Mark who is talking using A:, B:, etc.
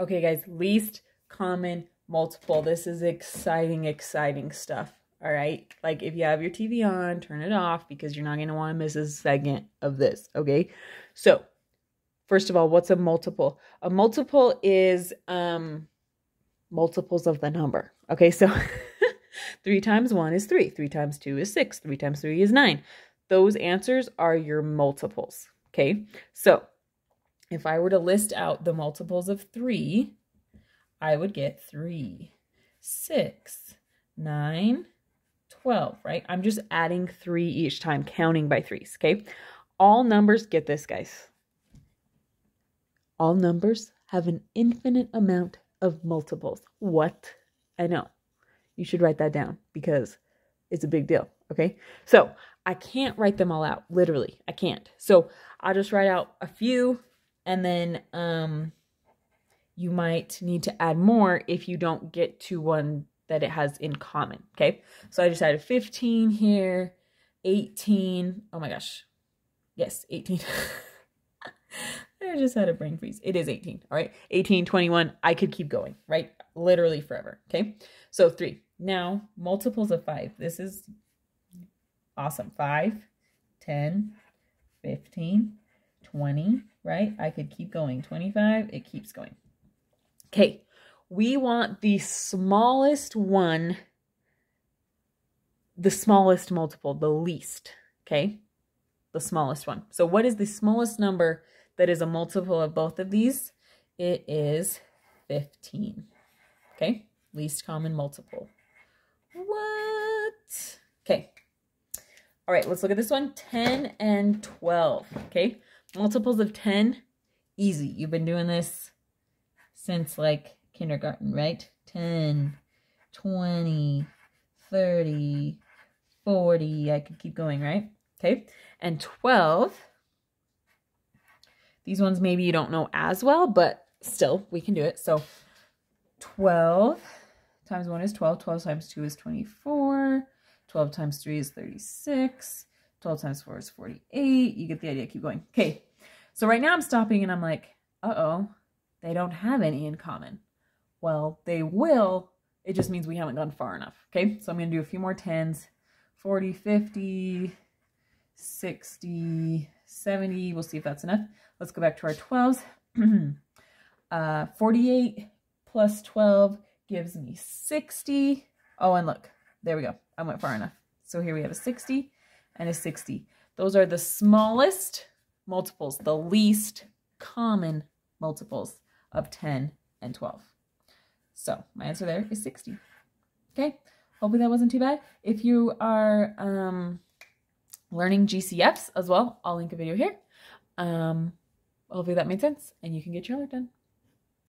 A: Okay, guys, least common multiple. This is exciting, exciting stuff. All right. Like if you have your TV on, turn it off because you're not going to want to miss a second of this. Okay. So, first of all, what's a multiple? A multiple is um multiples of the number. Okay. So, three times one is three, three times two is six, three times three is nine. Those answers are your multiples. Okay. So, if I were to list out the multiples of 3, I would get 3, 6, 9, 12, right? I'm just adding 3 each time, counting by 3s, okay? All numbers, get this, guys. All numbers have an infinite amount of multiples. What? I know. You should write that down because it's a big deal, okay? So I can't write them all out, literally. I can't. So I'll just write out a few and then um, you might need to add more if you don't get to one that it has in common, okay? So I just added 15 here, 18, oh my gosh, yes, 18. I just had a brain freeze. It is 18, all right? 18, 21, I could keep going, right? Literally forever, okay? So three. Now, multiples of five. This is awesome. 5, 10, 15, 20, right? I could keep going. 25, it keeps going. Okay, we want the smallest one, the smallest multiple, the least, okay? The smallest one. So what is the smallest number that is a multiple of both of these? It is 15, okay? Least common multiple. What? Okay. All right, let's look at this one. 10 and 12, okay? Multiples of 10, easy. You've been doing this since like kindergarten, right? 10, 20, 30, 40. I could keep going, right? Okay. And 12, these ones maybe you don't know as well, but still we can do it. So 12 times 1 is 12. 12 times 2 is 24. 12 times 3 is 36. 12 times 4 is 48. You get the idea. Keep going. Okay. So right now I'm stopping and I'm like, uh-oh, they don't have any in common. Well, they will. It just means we haven't gone far enough. Okay. So I'm going to do a few more 10s. 40, 50, 60, 70. We'll see if that's enough. Let's go back to our 12s. uh, 48 plus 12 gives me 60. Oh, and look, there we go. I went far enough. So here we have a 60 and a 60. Those are the smallest multiples, the least common multiples of 10 and 12. So my answer there is 60. Okay, hopefully that wasn't too bad. If you are um, learning GCFs as well, I'll link a video here. Um, hopefully that made sense and you can get your homework done.